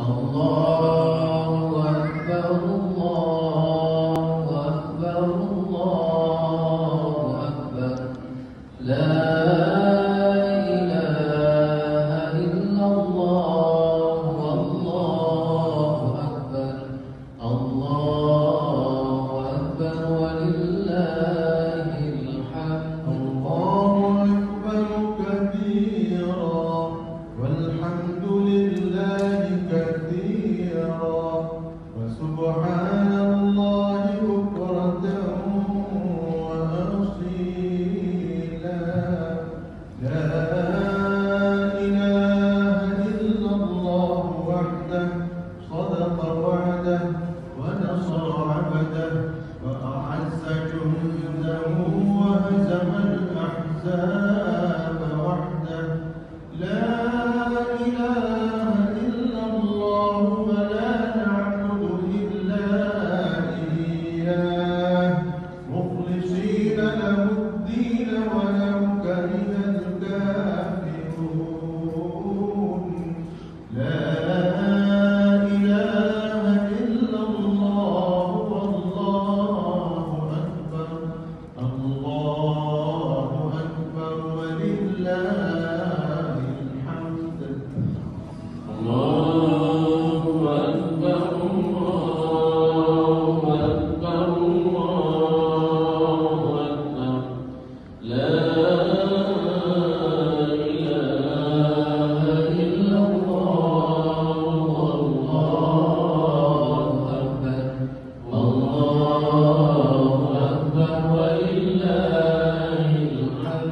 الله سبحان الله بكرة وأصيلا لا إله إلا الله وحده صدق وعده ونصر عبده وأعز جنده وهزم الأحزاب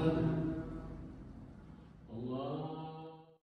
another